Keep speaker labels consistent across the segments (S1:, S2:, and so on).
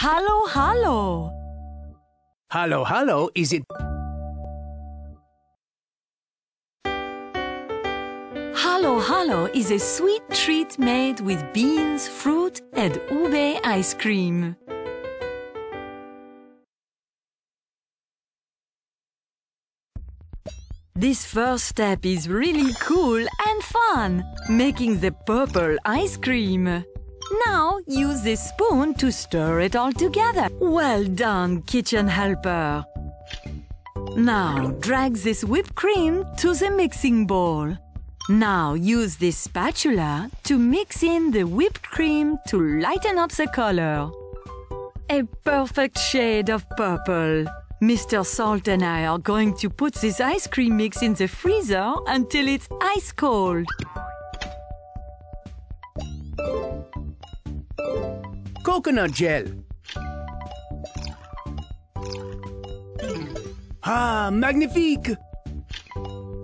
S1: Halo Halo.
S2: Halo Halo, is it
S1: Halo Halo is a sweet treat made with beans, fruit, and ube ice cream. This first step is really cool and fun, making the purple ice cream. Now use this spoon to stir it all together. Well done, kitchen helper. Now drag this whipped cream to the mixing bowl. Now use this spatula to mix in the whipped cream to lighten up the color. A perfect shade of purple. Mr. Salt and I are going to put this ice cream mix in the freezer until it's ice cold.
S2: Coconut gel? Ah, magnifique!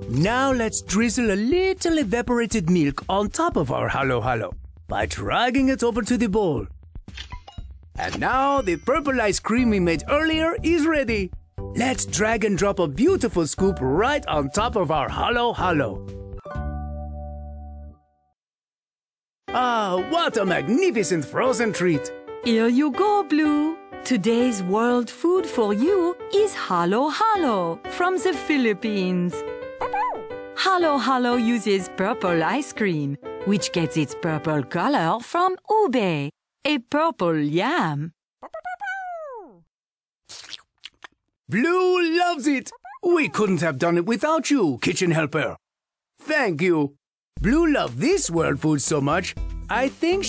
S2: Now let's drizzle a little evaporated milk on top of our halo halo by dragging it over to the bowl. And now the purple ice cream we made earlier is ready. Let's drag and drop a beautiful scoop right on top of our halo halo. Ah, what a magnificent frozen treat!
S1: Here you go, Blue. Today's world food for you is halo halo from the Philippines. Halo halo uses purple ice cream, which gets its purple color from ube, a purple yam.
S2: Blue loves it! We couldn't have done it without you, kitchen helper. Thank you. Blue loved this world food so much, I think